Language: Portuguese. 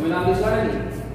Vamos lá, visual.